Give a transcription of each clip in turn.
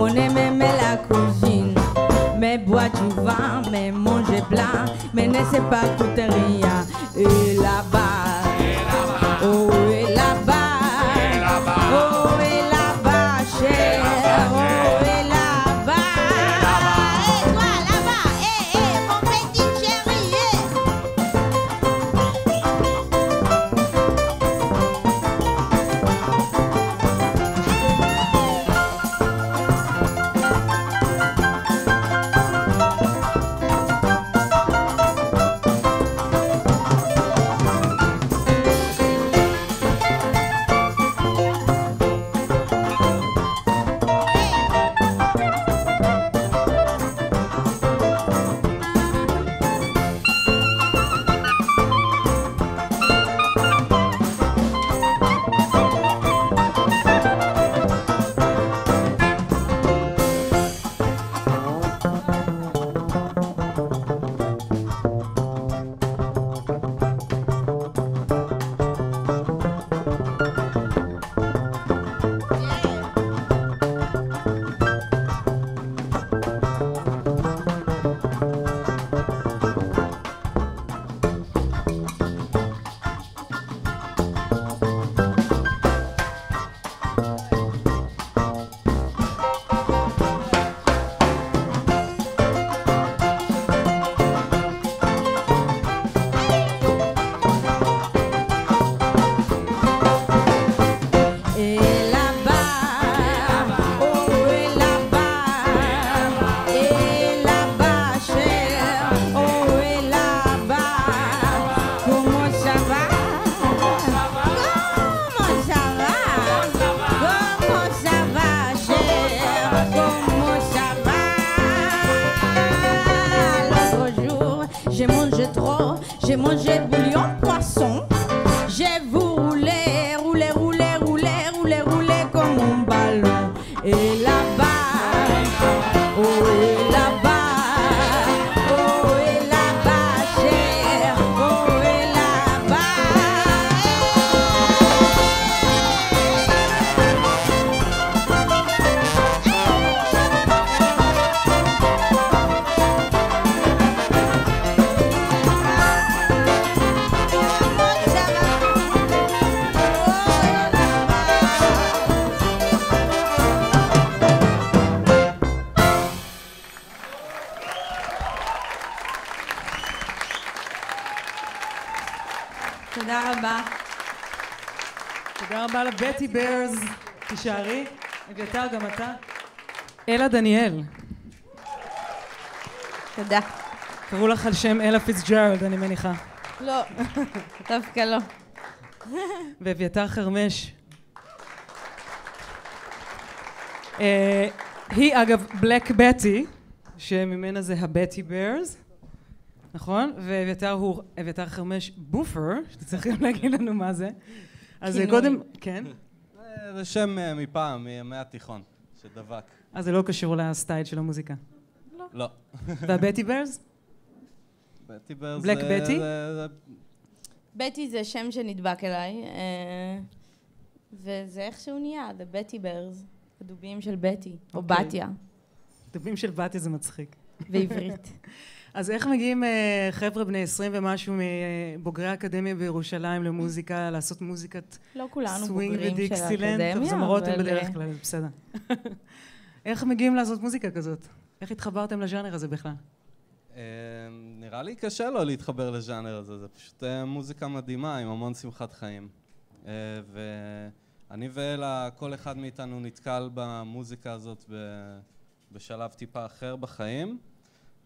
Mon aimé met la cuisine. Mais bois du vin, mais manger plein, mais ne sait pas coûter rien. Et là-bas, תודה רבה. תודה רבה לבטי ברז. תישארי. אביתר, גם אתה. אלה דניאל. תודה. קראו לך על שם אלה פיצג'רלד, אני מניחה. לא, דווקא לא. ואביתר חרמש. אה, היא אגב בלק בטי, שממנה זה הבטי ברז, נכון? ואביתר הוא אביתר חרמש בופר, שאתם צריכים להגיד לנו מה זה. אז אה. קודם, כן? אה, זה שם אה, מפעם, מימי התיכון, שדבק. אז זה לא קשור לסטייל של המוזיקה. לא. והבטי ברז? בטי ברז... בלק בטי? בטי זה שם שנדבק אליי, וזה איך שהוא נהיה, זה בטי ברז, הדובים של בטי, או אוקיי. בתיה, דובים של בתיה זה מצחיק. בעברית. אז איך מגיעים אה, חבר'ה בני 20 ומשהו מבוגרי האקדמיה בירושלים למוזיקה, לעשות מוזיקת לא כולנו סווינג בוגרים של ודיקסילנד? האקדמיה, טוב, זמרות אבל, בדרך אה, כלל, בסדר. איך מגיעים לעשות מוזיקה כזאת? איך התחברתם לז'אנר הזה בכלל? אה, נראה לי קשה לו להתחבר לז'אנר הזה, זה פשוט מוזיקה מדהימה עם המון שמחת חיים. ואני ואלה, כל אחד מאיתנו נתקל במוזיקה הזאת ב- בשלב טיפה אחר בחיים.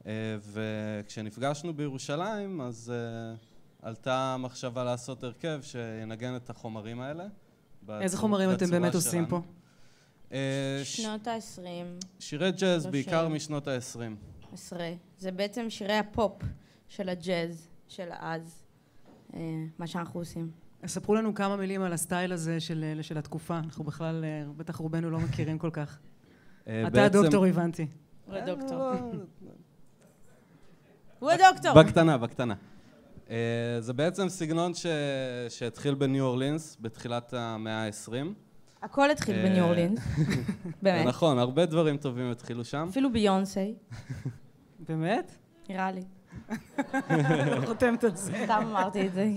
אה, וכשנפגשנו בירושלים, אז אה, עלתה המחשבה לעשות הרכב שינגן את החומרים האלה. איזה חומרים אתם באמת עושים. פה? אה, שנות ה-20, שירי ג'אז, לא בעיקר. משנות ה-20. עשרה. זה בעצם שירי הפופ של הג'אז של אז, מה שאנחנו עושים. אז ספרו לנו כמה מילים על הסטייל הזה של, של התקופה. אנחנו בכלל, בטח רובנו לא מכירים כל כך. אתה הדוקטור, הבנתי. הוא הדוקטור. אה, הוא הדוקטור. בקטנה, בקטנה. אה, זה בעצם סגנון ש... שהתחיל בניו אורלינס בתחילת המאה ה-20. הכל התחיל אה, בניו אורלינס, באמת. נכון, הרבה דברים טובים התחילו שם. אפילו ביונסי, באמת? נראה לי. חותמת על זה. סתם אמרתי את זה.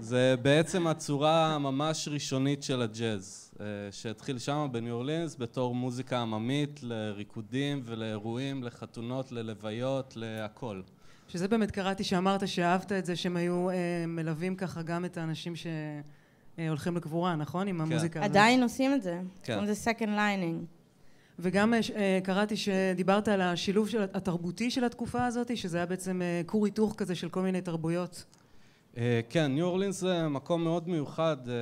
זה בעצם הצורה הממש ראשונית של הג'אז, אה, שהתחיל שם בניו אורלינס בתור מוזיקה עממית לריקודים ולאירועים, לחתונות, ללוויות, להכל. שזה באמת קראתי שאמרת שאהבת את זה שהם היו אה, מלווים ככה גם את האנשים שהולכים לקבורה, נכון? עם המוזיקה הזאת. עדיין עושים את זה. כן. לזה second lining. וגם אה, אה, קראתי שדיברת על השילוב של, התרבותי של התקופה הזאת, שזה היה בעצם אה, כור היתוך כזה של כל מיני תרבויות. אה, כן, ניו אורלינס זה מקום מאוד מיוחד. אה,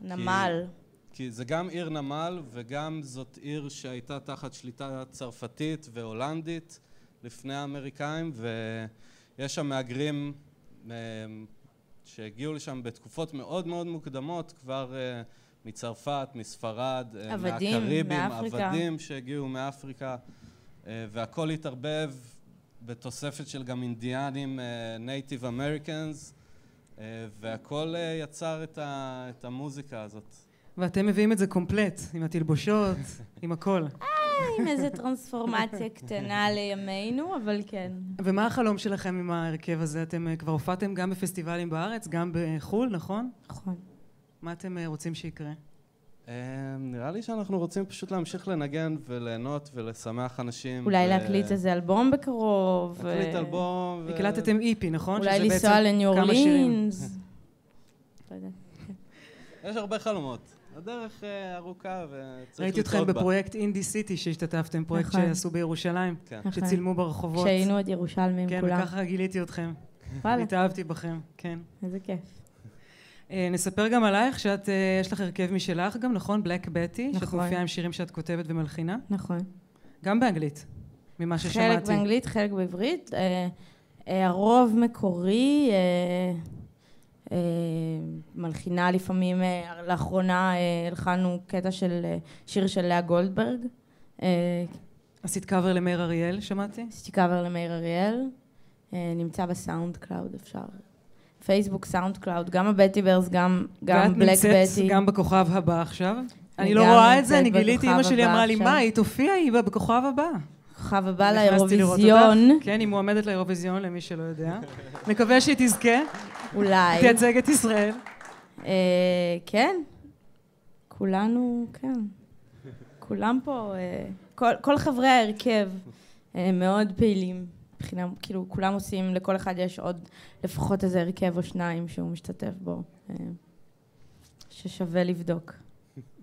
כי- נמל. כי זה גם עיר נמל וגם זאת עיר שהייתה תחת שליטה צרפתית והולנדית לפני האמריקאים ויש שם מהגרים אה, שהגיעו לשם בתקופות מאוד מאוד מוקדמות כבר מצרפת, מספרד, עבדים, מהקריבים, מאפריקה. עבדים שהגיעו מאפריקה והכל התערבב בתוספת של גם אינדיאנים, נייטיב אמריקאנס והכל אה, יצר את, ה, את המוזיקה הזאת. ואתם מביאים את זה קומפלט, עם התלבושות, עם הכל. עם איזו טרנספורמציה קטנה לימינו, אבל כן. ומה החלום שלכם עם ההרכב הזה? אתם אה, כבר הופעתם גם בפסטיבלים בארץ, גם בחו"ל, נכון? נכון. מה אתם אה, רוצים שיקרה? אה, נראה לי שאנחנו רוצים פשוט להמשיך לנגן וליהנות ולשמח אנשים. אולי ו- להקליט איזה אלבום בקרוב. להקליט אלבום. ו- הקלטתם איפי, נכון? אולי לנסוע לניו. אורלינס. לא. יש הרבה חלומות. הדרך אה, ארוכה וצריך ראיתי אתכם לצעוד בה. בפרויקט אינדי סיטי שהשתתפתם, פרויקט נכון. שעשו בירושלים, כן. נכון. שצילמו ברחובות. כשהיינו עוד ירושלמים כן, כולם. וככה גיליתי אתכם. וואלה, התאהבתי בכם, כן. איזה כיף. אה, נספר גם עלייך שאת, אה, יש לך הרכב משלך גם, נכון? בלק בטי, שאת נכון. מופיעה עם שירים שאת כותבת ומלחינה. נכון. גם באנגלית, ממה ששמעתי. חלק באנגלית, חלק בעברית. אה, אה, הרוב מקורי, אה, מלחינה לפעמים, לאחרונה הלחנו קטע של שיר של לאה גולדברג. עשית קאבר למאיר אריאל, שמעתי. עשיתי קאבר למאיר אריאל, נמצא ב SoundCloud, אפשר. פייסבוק, SoundCloud, גם ה Betty Bears, גם, גם ואת Black נמצאת בטי. גם בכוכב הבא עכשיו. אני לא רואה את זה, אני נמצאת גיליתי, אמא שלי אמרה לי. מה, היא תופיע, היא בכוכב הבא. כוכב הבא לאירוויזיון. כן, היא מועמדת לאירוויזיון, למי שלא יודע. מקווה שהיא תזכה, אולי. תייצג את ישראל. אה, כן, כולנו, כן. כולם פה, אה, כל, כל חברי ההרכב אה, מאוד פעילים. מבחינה, כאילו, כולם עושים, לכל אחד יש עוד לפחות איזה הרכב או שניים שהוא משתתף בו, אה, ששווה לבדוק.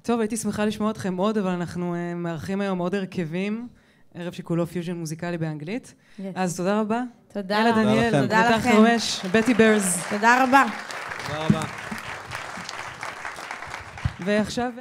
טוב, הייתי שמחה לשמוע אתכם עוד, אבל אנחנו אה, מארחים היום עוד הרכבים, ערב שכולו פיוז'ן מוזיקלי באנגלית. Yes. אז תודה רבה. תודה אלה לך. דניאל, לכם. תודה לכם. חרמש, Betty Bears. תודה רבה. תודה רבה. ועכשיו...